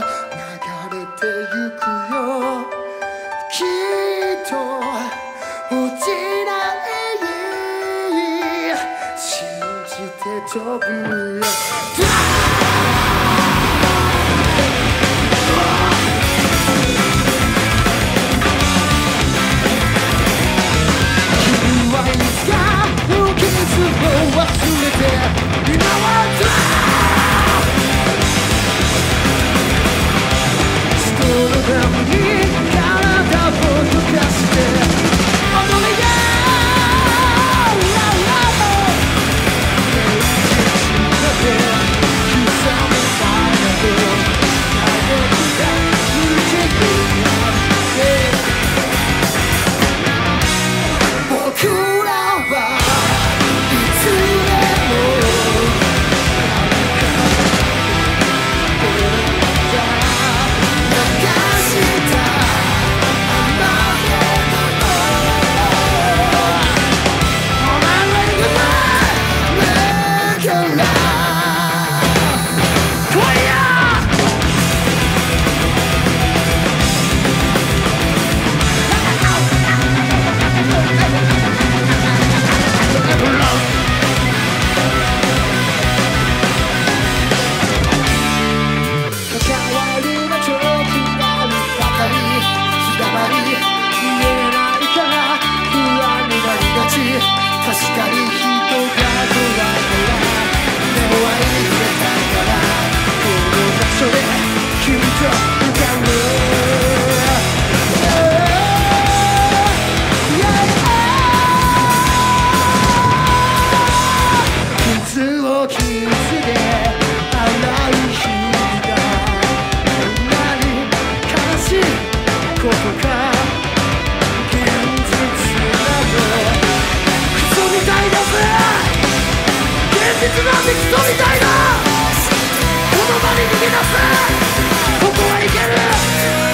流れてゆくよ。きっと落ちない。信じて飛ぶよ。この場に出すここはいける。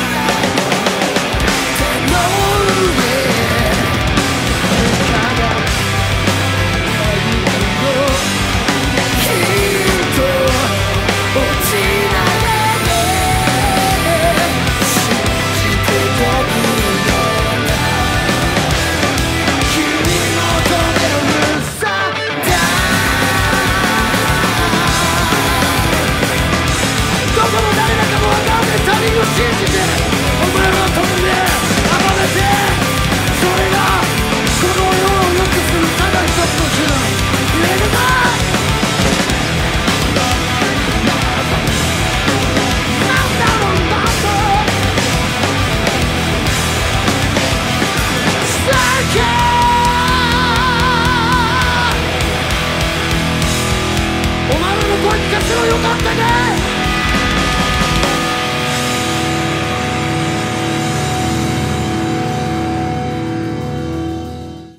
昔のよかったね。